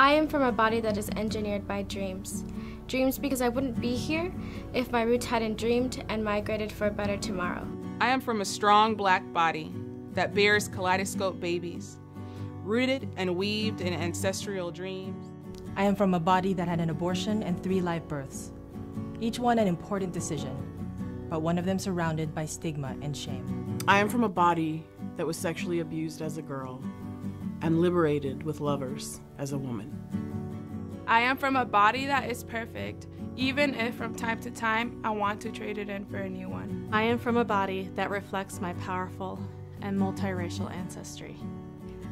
I am from a body that is engineered by dreams. Dreams because I wouldn't be here if my roots hadn't dreamed and migrated for a better tomorrow. I am from a strong black body that bears kaleidoscope babies, rooted and weaved in ancestral dreams. I am from a body that had an abortion and three live births, each one an important decision, but one of them surrounded by stigma and shame. I am from a body that was sexually abused as a girl and liberated with lovers as a woman. I am from a body that is perfect, even if from time to time I want to trade it in for a new one. I am from a body that reflects my powerful and multiracial ancestry.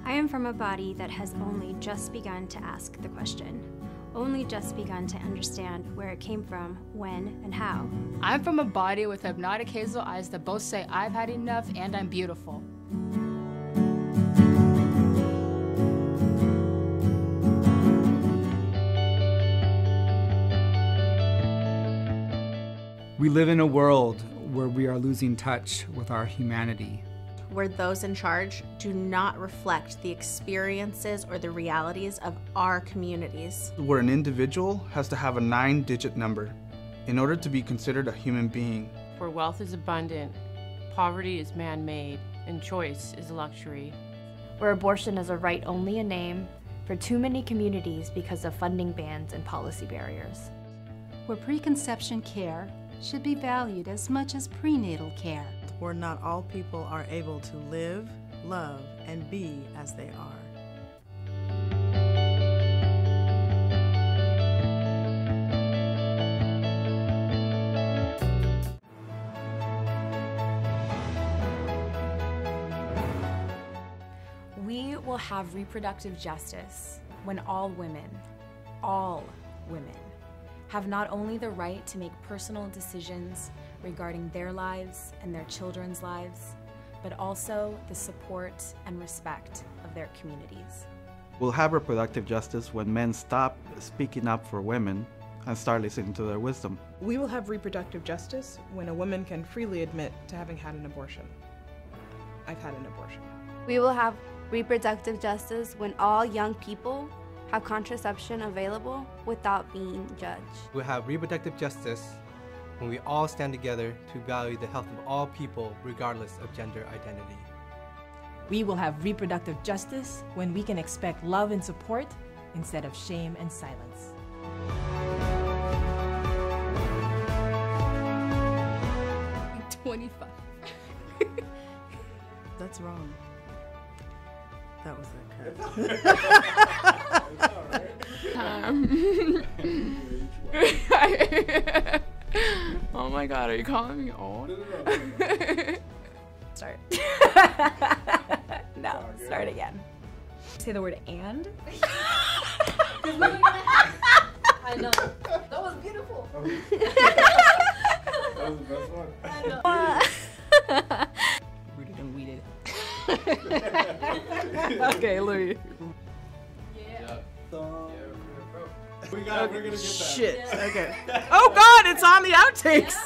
I am from a body that has only just begun to ask the question, only just begun to understand where it came from, when, and how. I'm from a body with hypnotic hazel eyes that both say I've had enough and I'm beautiful. We live in a world where we are losing touch with our humanity. Where those in charge do not reflect the experiences or the realities of our communities. Where an individual has to have a nine digit number in order to be considered a human being. Where wealth is abundant, poverty is man made, and choice is a luxury. Where abortion is a right only a name for too many communities because of funding bans and policy barriers. Where preconception care should be valued as much as prenatal care. Where not all people are able to live, love, and be as they are. We will have reproductive justice when all women, all women, have not only the right to make personal decisions regarding their lives and their children's lives, but also the support and respect of their communities. We'll have reproductive justice when men stop speaking up for women and start listening to their wisdom. We will have reproductive justice when a woman can freely admit to having had an abortion. I've had an abortion. We will have reproductive justice when all young people have contraception available without being judged. We'll have reproductive justice when we all stand together to value the health of all people regardless of gender identity. We will have reproductive justice when we can expect love and support instead of shame and silence. Twenty-five. That's wrong. That was a cut. um, oh my god, are you calling me old? Start. no, start again. Say the word and. I know. That was beautiful. okay, Louis. Yeah. We got, we're gonna get that. Shit. Okay. Oh God, it's on the outtakes.